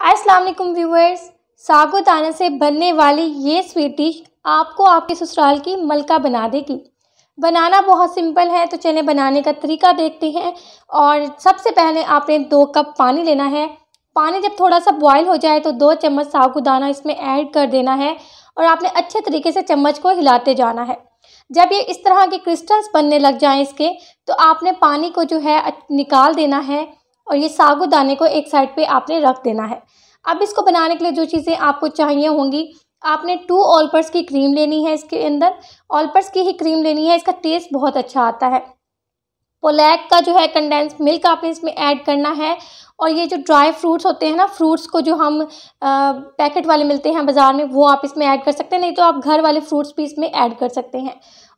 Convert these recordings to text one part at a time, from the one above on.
अस्सलाम वालेकुम व्यूवर्स सागोदाना से बनने वाली ये स्वीट डिश आपको आपके ससुराल की मलका बना देगी। बनाना बहुत सिंपल है तो चलें बनाने का तरीका देखते हैं। और सबसे पहले आपने दो कप पानी लेना है। पानी जब थोड़ा सा बॉयल हो जाए तो दो चम्मच सागोदाना इसमें ऐड कर देना है और आपने अच्छे तरीके से चम्मच को हिलाते जाना है। जब ये इस तरह के क्रिस्टल्स बनने लग जाएँ इसके तो आपने पानी को जो है निकाल देना है। और ये सागुदाने को एक साइड पे आपने रख देना है। अब इसको बनाने के लिए जो चीज़ें आपको चाहिए होंगी आपने टू ऑलपर्स की क्रीम लेनी है इसके अंदर। ऑलपर्स की ही क्रीम लेनी है इसका टेस्ट बहुत अच्छा आता है। पोलैक का जो है कंडेंस मिल्क आपने इसमें ऐड करना है और ये जो ड्राई फ्रूट्स होते हैं ना फ्रूट्स को जो हम आ, पैकेट वाले मिलते हैं बाज़ार में वो आप इसमें ऐड कर सकते हैं नहीं तो आप घर वाले फ्रूट्स भी इसमें ऐड कर सकते हैं।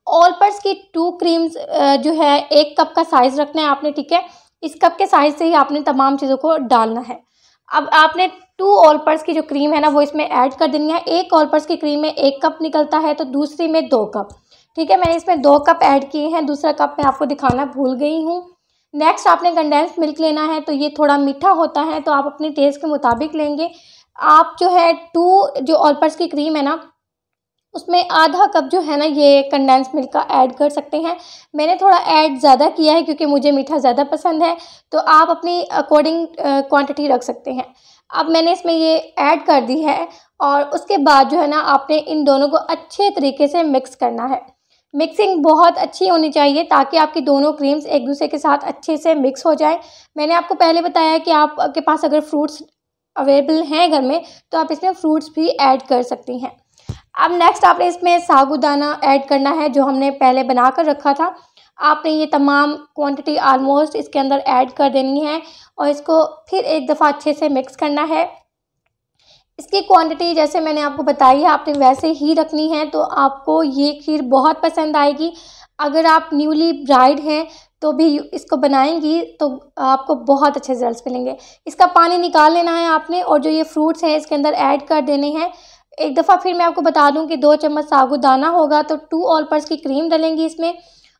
ऑलपर्स की टू क्रीम्स जो है एक कप का साइज़ रखना है आपने ठीक है? इस कप के साइज़ से ही आपने तमाम चीज़ों को डालना है। अब आपने टू ऑलपर्स की जो क्रीम है ना, वो इसमें ऐड कर देनी है। एक ऑलपर्स की क्रीम में एक कप निकलता है तो दूसरी में दो कप। ठीक है, मैंने इसमें दो कप ऐड किए हैं। दूसरा कप मैं आपको दिखाना भूल गई हूँ। नेक्स्ट आपने कंडेंस मिल्क लेना है तो ये थोड़ा मीठा होता है तो आप अपने टेस्ट के मुताबिक लेंगे। आप जो है टू जो ऑलपर्स की क्रीम है ना उसमें आधा कप जो है ना ये कंडेंस मिल्क का ऐड कर सकते हैं। मैंने थोड़ा ऐड ज़्यादा किया है क्योंकि मुझे मीठा ज़्यादा पसंद है तो आप अपनी अकॉर्डिंग क्वांटिटी रख सकते हैं। अब मैंने इसमें ये ऐड कर दी है और उसके बाद जो है ना आपने इन दोनों को अच्छे तरीके से मिक्स करना है। मिक्सिंग बहुत अच्छी होनी चाहिए ताकि आपकी दोनों क्रीम्स एक दूसरे के साथ अच्छे से मिक्स हो जाए। मैंने आपको पहले बताया कि आपके पास अगर फ्रूट्स अवेलेबल हैं घर में तो आप इसमें फ्रूट्स भी ऐड कर सकती हैं। अब नेक्स्ट आपने इसमें सागुदाना ऐड करना है, जो हमने पहले बना कर रखा था। आपने ये तमाम क्वांटिटी आलमोस्ट इसके अंदर ऐड कर देनी है और इसको फिर एक दफ़ा अच्छे से मिक्स करना है। इसकी क्वांटिटी जैसे मैंने आपको बताई है, आपने वैसे ही रखनी है तो आपको ये खीर बहुत पसंद आएगी। अगर आप न्यूली ब्राइड हैं तो भी इसको बनाएँगी तो आपको बहुत अच्छे रिज़ल्ट मिलेंगे। इसका पानी निकाल लेना है आपने और जो ये फ्रूट्स हैं, इसके अंदर ऐड कर देने हैं। एक दफ़ा फिर मैं आपको बता दूँ कि दो चम्मच साबुदाना होगा तो टू ऑल पर्स की क्रीम डालेंगी इसमें।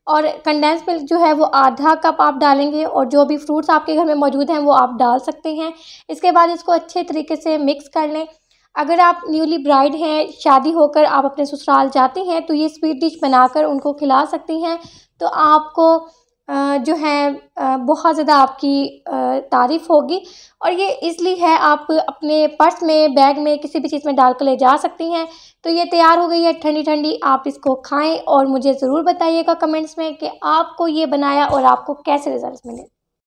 और कंडेंस मिल्क जो है वो आधा कप आप डालेंगे और जो भी फ्रूट्स आपके घर में मौजूद हैं वो आप डाल सकते हैं। इसके बाद इसको अच्छे तरीके से मिक्स कर लें। अगर आप न्यूली ब्राइड हैं, शादी होकर आप अपने ससुराल जाती हैं तो ये स्वीट डिश बनाकर उनको खिला सकती हैं। तो आपको जो हैं बहुत ज़्यादा आपकी तारीफ़ होगी। और ये इसलिए है, आप अपने पर्स में, बैग में किसी भी चीज़ में डाल कर ले जा सकती हैं। तो ये तैयार हो गई है, ठंडी ठंडी। आप इसको खाएँ और मुझे ज़रूर बताइएगा कमेंट्स में कि आपको ये बनाया और आपको कैसे रिज़ल्ट मिले।